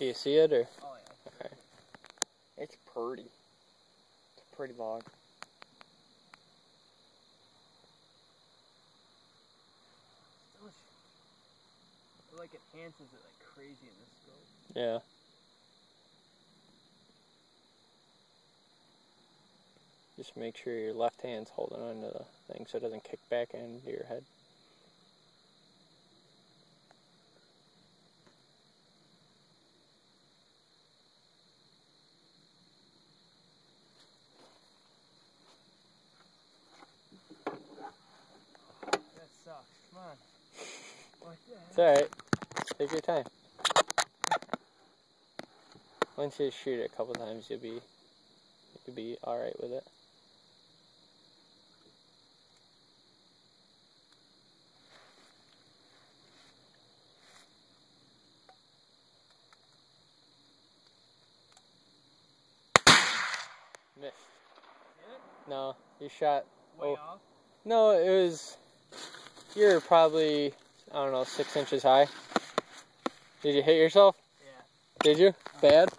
Do you see it or? Oh yeah. Okay. It's pretty. It's a pretty log. It like enhances it like crazy in this scope. Yeah. Just make sure your left hand's holding onto the thing so it doesn't kick back into your head. It's alright. Take your time. Once you shoot it a couple times, you'll be you'll be alright with it. Missed. No, you shot. Way Oh. off? No, it was. You're probably I don't know six inches high. Did you hit yourself? Yeah. Did you? Bad?